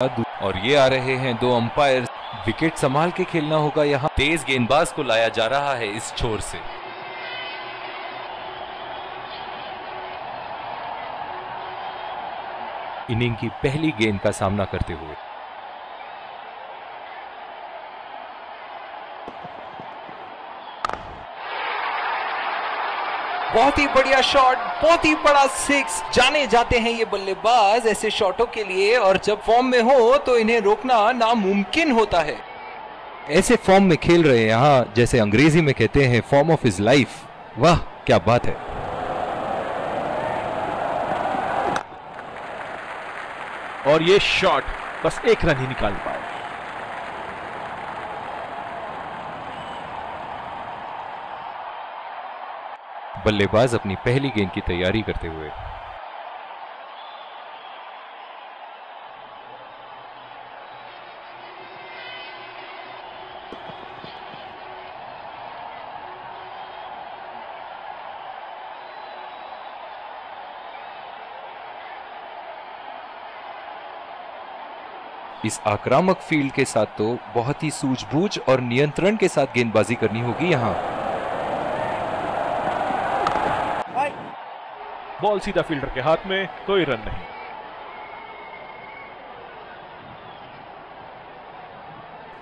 और ये आ रहे हैं दो अंपायर विकेट संभाल के खेलना होगा यहाँ। तेज गेंदबाज को लाया जा रहा है इस छोर से। इनिंग की पहली गेंद का सामना करते हुए। बहुत ही बढ़िया शॉट बहुत ही बड़ा सिक्स जाने जाते हैं ये बल्लेबाज ऐसे शॉटों के लिए और जब फॉर्म में हो तो इन्हें रोकना नामुमकिन होता है। ऐसे फॉर्म में खेल रहे हैं यहाँ जैसे अंग्रेज़ी में कहते हैं फॉर्म ऑफ़ हिज लाइफ वाह क्या बात है। और ये शॉट बस एक रन ही निकाल पाए। बल्लेबाज अपनी पहली गेंद की तैयारी करते हुए। इस आक्रामक फ़ील्ड के साथ तो बहुत ही सूझबूझ और नियंत्रण के साथ गेंदबाजी करनी होगी यहाँ। बॉल सीधा फील्डर के हाथ में, कोई रन नहीं।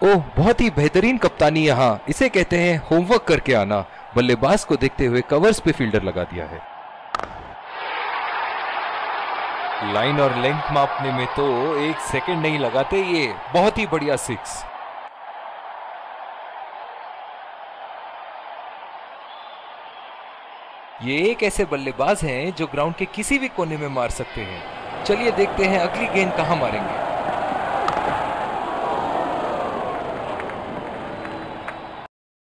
ओह, बहुत ही बेहतरीन कप्तानी यहाँ। इसे कहते हैं होमवर्क करके आना। बल्लेबाज को देखते हुए कवर्स पे फील्डर लगा दिया है। लाइन और लेंथ मापने में तो एक सेकंड नहीं लगाते ये। बहुत ही बढ़िया सिक्स। ये एक ऐसे बल्लेबाज हैं जो ग्राउंड के किसी भी कोने में मार सकते हैं। चलिए देखते हैं अगली गेंद कहाँ मारेंगे।